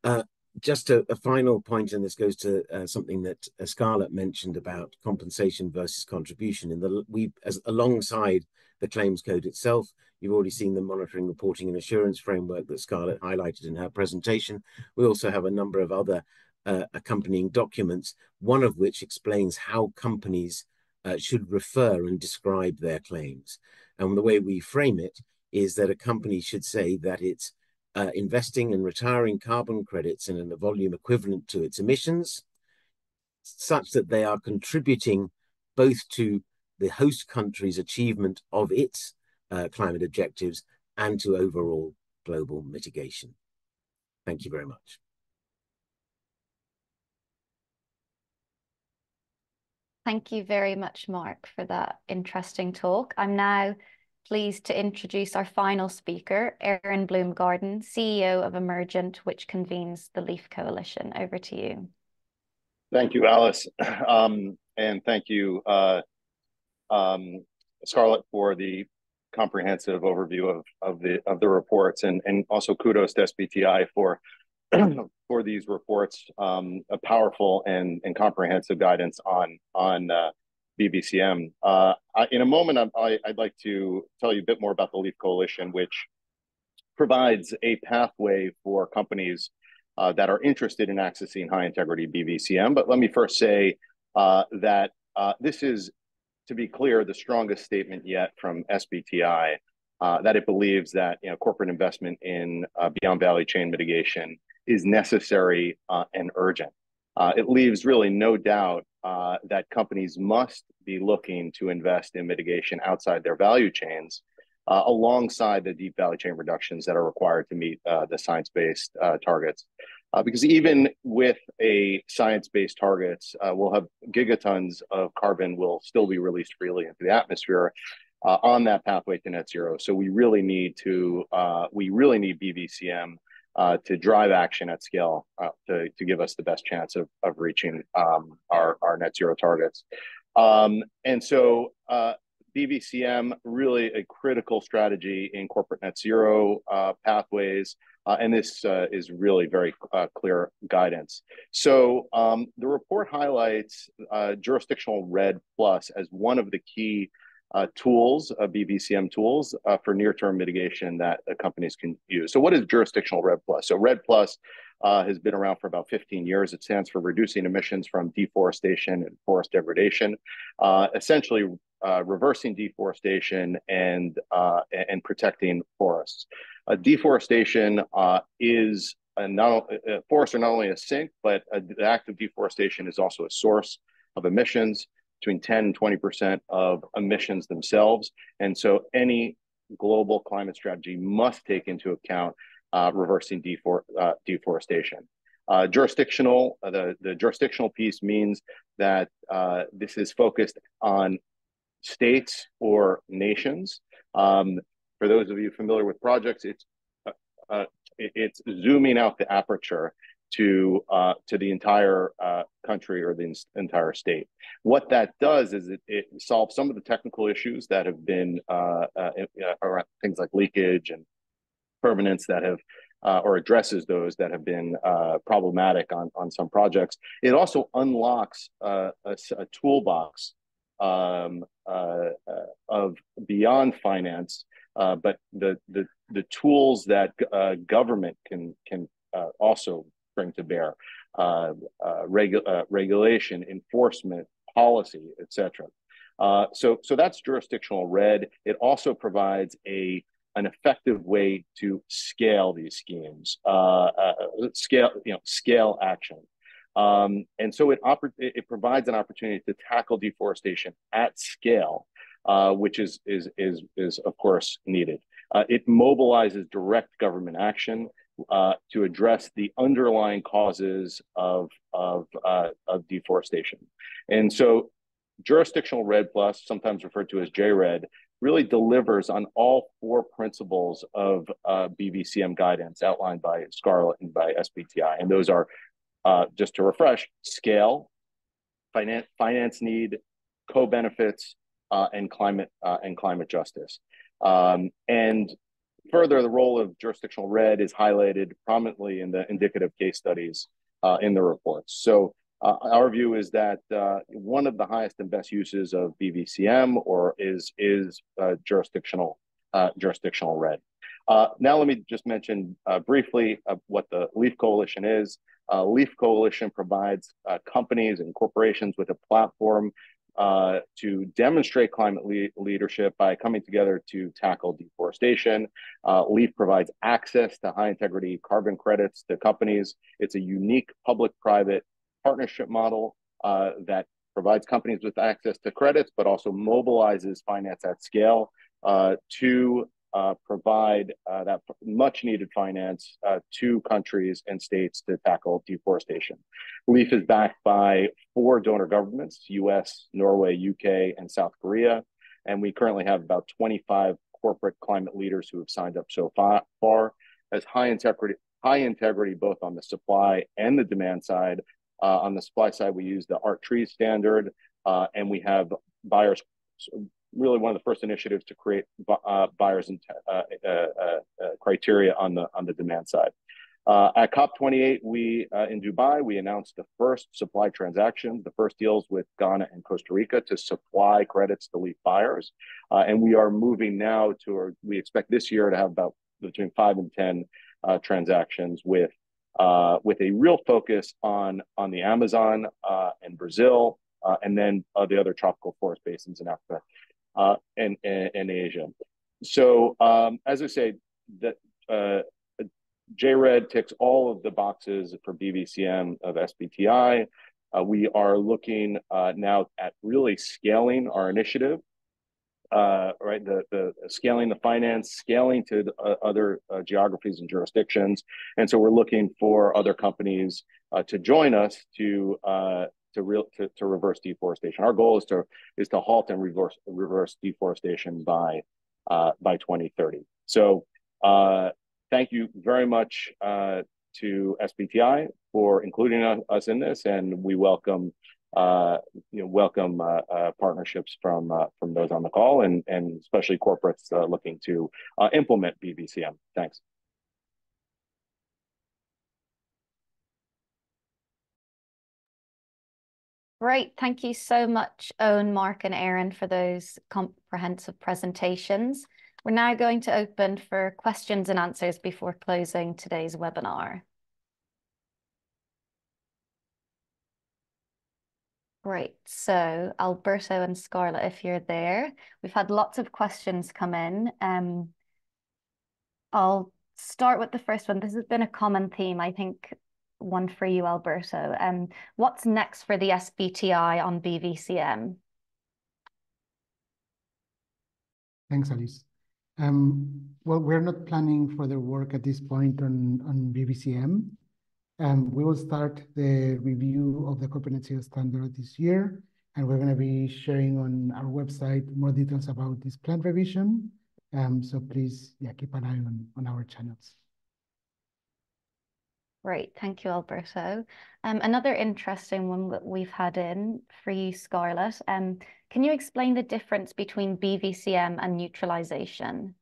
[SPEAKER 5] Uh, just a, a, final point, and this goes to uh, something that uh, Scarlett mentioned about compensation versus contribution. In the we, as alongside the claims code itself, you've already seen the monitoring, reporting, and assurance framework that Scarlett highlighted in her presentation. We also have a number of other uh, accompanying documents, one of which explains how companies uh, should refer and describe their claims. And the way we frame it is that a company should say that it's uh, investing and retiring carbon credits in a volume equivalent to its emissions, such that they are contributing both to the host country's achievement of its uh, climate objectives and to overall global mitigation. Thank you very much.
[SPEAKER 2] Thank you very much, Mark, for that interesting talk. I'm now pleased to introduce our final speaker, Eron Bloomgarden, CEO of Emergent, which convenes the LEAF Coalition. Over to you.
[SPEAKER 6] Thank you, Alice. <clears throat> Um, and thank you, uh, um, Scarlett, for the comprehensive overview of, of the of the reports and, and also kudos to SBTI for <clears throat> for these reports, um, a powerful and, and comprehensive guidance on on uh, BVCM. Uh, I, in a moment, I, would like to tell you a bit more about the LEAF Coalition, which provides a pathway for companies uh, that are interested in accessing high integrity BVCM. But let me first say uh, that uh, this is, to be clear, the strongest statement yet from SBTI uh, that it believes that you know corporate investment in uh, beyond value chain mitigation is necessary uh, and urgent. Uh, it leaves really no doubt uh, that companies must be looking to invest in mitigation outside their value chains, uh, alongside the deep value chain reductions that are required to meet the science-based targets. Because even with a science-based targets, we'll have gigatons of carbon will still be released freely into the atmosphere, uh, on that pathway to net zero. So we really need to uh, we really need BVCM uh, to drive action at scale uh, to, to give us the best chance of, of reaching um, our, our net zero targets. Um, and so uh, BVCM really a critical strategy in corporate net zero uh, and this is really very clear guidance. So um, the report highlights jurisdictional red plus as one of the key uh, tools, uh, BVCM tools uh, for near-term mitigation that uh, companies can use. So what is jurisdictional REDD+? So REDD+ uh, has been around for about 15 years. It stands for reducing emissions from deforestation and forest degradation, uh, essentially reversing deforestation and, and protecting forests. Deforestation is not, forests are not only a sink, but the act of deforestation is also a source of emissions between 10 and 20% of emissions themselves. And so any global climate strategy must take into account uh, reversing defor uh, deforestation. Uh, jurisdictional, uh, the, the jurisdictional piece means that uh, this is focused on states or nations. Um, for those of you familiar with projects, it's uh, it's zooming out the aperture to uh, to the entire uh, country or the entire state. What that does is it, it solves some of the technical issues that have been uh, uh around things like leakage and permanence that have uh, or addresses those that have been uh, problematic on on some projects. It also unlocks a, a, toolbox um, of beyond finance, but the the the tools that government can can also bring to bear uh, uh, regu- uh, regulation, enforcement, policy, etc. Uh, so, so that's jurisdictional REDD. It also provides a an effective way to scale these schemes, uh, uh, scale you know scale action. Um, and so it, oper- it provides an opportunity to tackle deforestation at scale, which is, is, is, is of course needed. it mobilizes direct government action uh, to address the underlying causes of, of, uh, of deforestation. And so jurisdictional REDD plus, sometimes referred to as JREDD, really delivers on all four principles of uh, BVCM guidance outlined by Scarlett and by SBTI. And those are, uh, just to refresh, scale, finance, finance need, co-benefits, uh, and climate uh, and climate justice. Um, and Further, the role of jurisdictional REDD is highlighted prominently in the indicative case studies uh, in the reports. So uh, our view is that uh, one of the highest and best uses of BVCM or is is uh, jurisdictional uh, jurisdictional REDD. Uh, now let me just mention briefly what the LEAF Coalition is. LEAF Coalition provides companies and corporations with a platform uh, to demonstrate climate le leadership by coming together to tackle deforestation. Uh, LEAF provides access to high integrity carbon credits to companies. It's a unique public private partnership model uh, that provides companies with access to credits, but also mobilizes finance at scale uh, to uh, provide uh, that much needed finance uh, to countries and states to tackle deforestation. LEAF is backed by four donor governments US, Norway, UK, and South Korea. And we currently have about 25 corporate climate leaders who have signed up so far, as high integrity, high integrity both on the supply and the demand side. Uh, on the supply side, we use the ART-TREES standard, uh, and we have buyers really one of the first initiatives to create uh, buyers and uh, uh, uh, uh, criteria on the on the demand side. at COP28, we in Dubai, we announced the first supply transaction. The first deals with Ghana and Costa Rica to supply credits to LEAF buyers, and we are moving now to. we expect this year to have about between five and ten transactions with uh, with a real focus on on the Amazon uh, and Brazil, uh, and then the other tropical forest basins in Africa uh, and, and, and, Asia. so um, as I say, that uh, JREDD ticks all of the boxes for BVCM of SBTI. Uh, we are looking uh, now at really scaling our initiative, uh, right? The, the scaling the finance, scaling to the, uh, other uh, geographies and jurisdictions. And so we're looking for other companies uh, to join us to to real to, to reverse deforestation. Our goal is to is to halt and reverse reverse deforestation by by 2030. So thank you very much uh, to SBTI for including us in this, and we welcome uh, you know welcome uh, uh partnerships from uh, from those on the call, and and especially corporates uh, looking to implement BVCM. Thanks.
[SPEAKER 2] Great. Thank you so much, Owen, Mark, and Eron, for those comprehensive presentations. We're now going to open for questions and answers before closing today's webinar. Great. So Alberto and Scarlett, if you're there, we've had lots of questions come in. Um, I'll start with the first one. This has been a common theme, I think, one for you, Alberto. Um, what's next for the SBTI on BVCM?
[SPEAKER 1] Thanks, Alice. Um, well, we're not planning further work at this point on, on BVCM. Um, we will start the review of the corporate zero standard this year, and we're going to be sharing on our website more details about this plan revision. Um, so please, yeah, keep an eye on, on our channels.
[SPEAKER 2] Great. Thank you, Alberto. Um, another interesting one that we've had in for you, Scarlett. Um, can you explain the difference between BVCM and neutralization?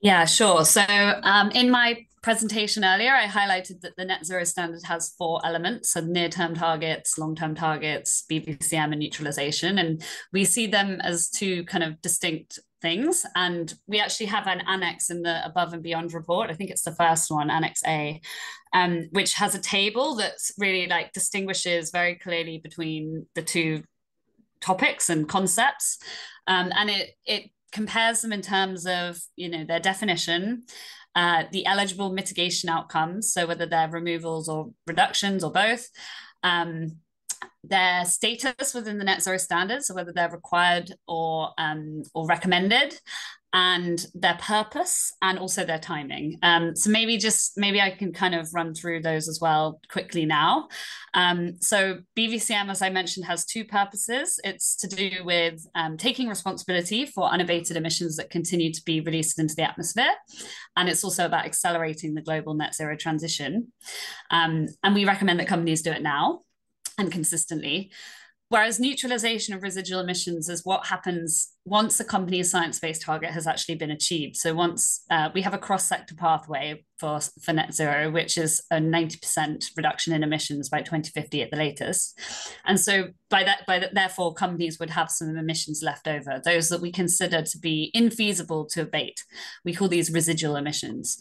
[SPEAKER 3] Yeah, sure. So um, in my presentation earlier, I highlighted that the net zero standard has four elements, so near-term targets, long-term targets, BVCM and neutralization. And we see them as two kind of distinct things. And we actually have an annex in the above and beyond report. I think it's the first one, Annex A, um, which has a table that's really like distinguishes very clearly between the two topics and concepts. Um, and it it compares them in terms of you know their definition uh, the eligible mitigation outcomes so whether they're removals or reductions or both um, their status within the net zero standards, so whether they're required or um, or recommended, and their purpose and also their timing. Um, so maybe just maybe I can kind of run through those as well quickly now. Um, so BVCM, as I mentioned, has two purposes. It's to do with um, taking responsibility for unabated emissions that continue to be released into the atmosphere, and it's also about accelerating the global net zero transition. Um, and we recommend that companies do it now and consistently. Whereas neutralization of residual emissions is what happens once a company's science-based target has actually been achieved. So once uh, we have a cross-sector pathway for, for net zero, which is a 90% reduction in emissions by 2050 at the latest. And so by that, by that, therefore, companies would have some emissions left over, those that we consider to be infeasible to abate. We call these residual emissions.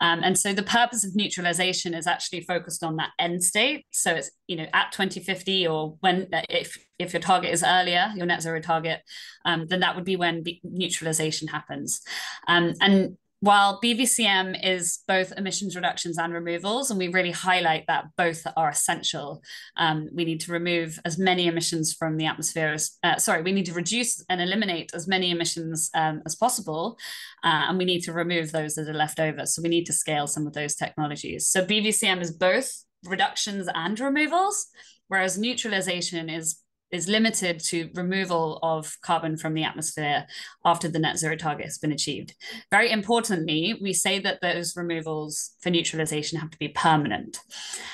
[SPEAKER 3] Um, and so the purpose of neutralization is actually focused on that end state. So it's, you know, at 2050 or when, if, if your target is earlier, your net zero target, um, then that would be when neutralization happens. Um, and while BVCM is both emissions reductions and removals, and we really highlight that both are essential, um, we need to remove as many emissions from the atmosphere as, uh, sorry, we need to reduce and eliminate as many emissions um, as possible, uh, and we need to remove those that are left over. So we need to scale some of those technologies. So BVCM is both reductions and removals, whereas neutralization is is limited to removal of carbon from the atmosphere after the net zero target has been achieved. Very importantly, we say that those removals for neutralization have to be permanent.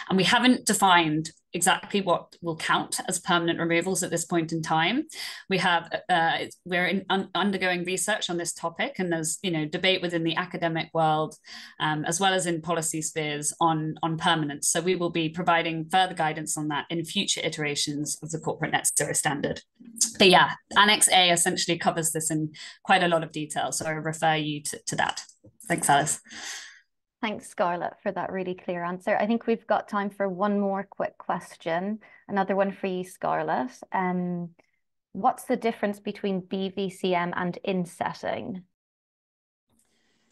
[SPEAKER 3] And we haven't defined exactly what will count as permanent removals at this point in time. We have uh, we're in, un, undergoing research on this topic, and there's you know debate within the academic world um, as well as in policy spheres on on permanence. So we will be providing further guidance on that in future iterations of the corporate net zero standard. But yeah, Annex A essentially covers this in quite a lot of detail. So I refer you to, to that. Thanks, Alice.
[SPEAKER 2] Thanks, Scarlett, for that really clear answer. I think we've got time for one more quick question. Another one for you, Scarlett. Um, what's the difference between BVCM and insetting?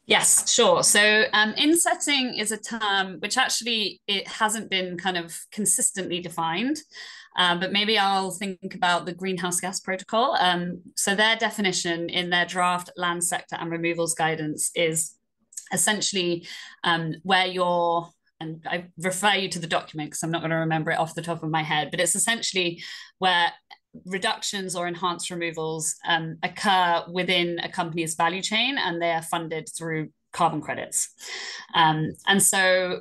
[SPEAKER 3] Yes, sure. So um, insetting is a term which actually it hasn't been kind of consistently defined. Um, but maybe I'll think about the greenhouse gas protocol. Um, so their definition in their draft land sector and removals guidance is essentially um, where you're and I refer you to the document because I'm not going to remember it off the top of my head, but it's essentially where reductions or enhanced removals um, occur within a company's value chain and they are funded through carbon credits. Um, and so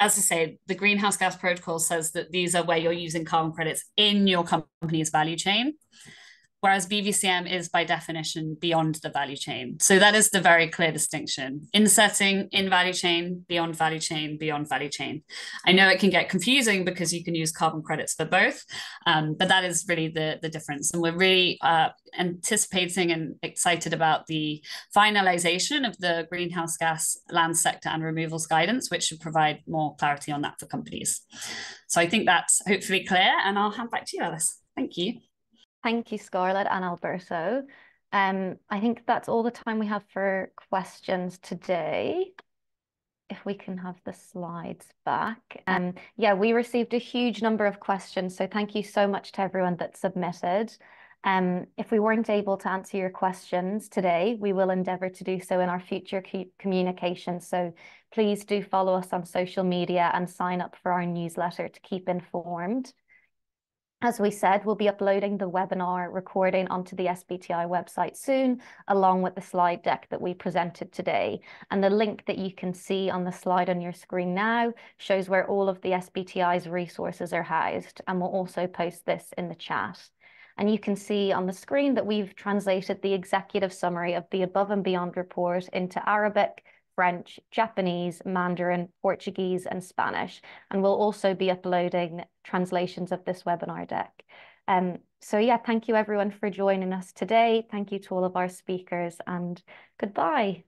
[SPEAKER 3] as I say, the greenhouse gas protocol says that these are where you're using carbon credits in your company's value chain whereas BVCM is by definition beyond the value chain. So that is the very clear distinction. Insetting in value chain, beyond value chain, beyond value chain. I know it can get confusing because you can use carbon credits for both, um, but that is really the, the difference. And we're really uh, anticipating and excited about the finalization of the greenhouse gas land sector and removals guidance, which should provide more clarity on that for companies. So I think that's hopefully clear and I'll hand back to you, Alice. Thank you.
[SPEAKER 2] Thank you, Scarlett and Alberto. Um, I think that's all the time we have for questions today. If we can have the slides back. Um, yeah, we received a huge number of questions, so thank you so much to everyone that submitted. Um, if we weren't able to answer your questions today, we will endeavour to do so in our future communication. So please do follow us on social media and sign up for our newsletter to keep informed. As we said, we'll be uploading the webinar recording onto the SBTI website soon, along with the slide deck that we presented today. And the link that you can see on the slide on your screen now shows where all of the SBTI's resources are housed. And we'll also post this in the chat. And you can see on the screen that we've translated the executive summary of the Above and Beyond report into Arabic, French, Japanese, Mandarin, Portuguese, and Spanish. And we'll also be uploading translations of this webinar deck. Um, so yeah, thank you everyone for joining us today. Thank you to all of our speakers and goodbye.